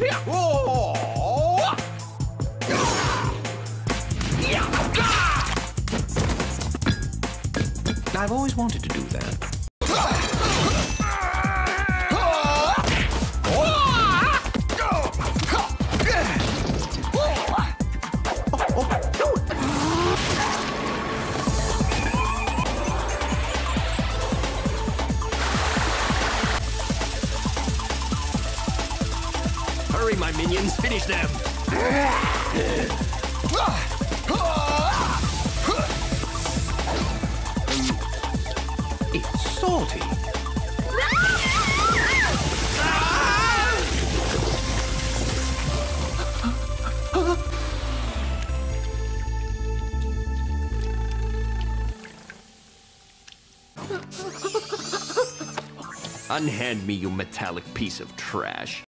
I've always wanted to do that. Hurry, my minions, finish them! It's salty. Unhand me, you metallic piece of trash.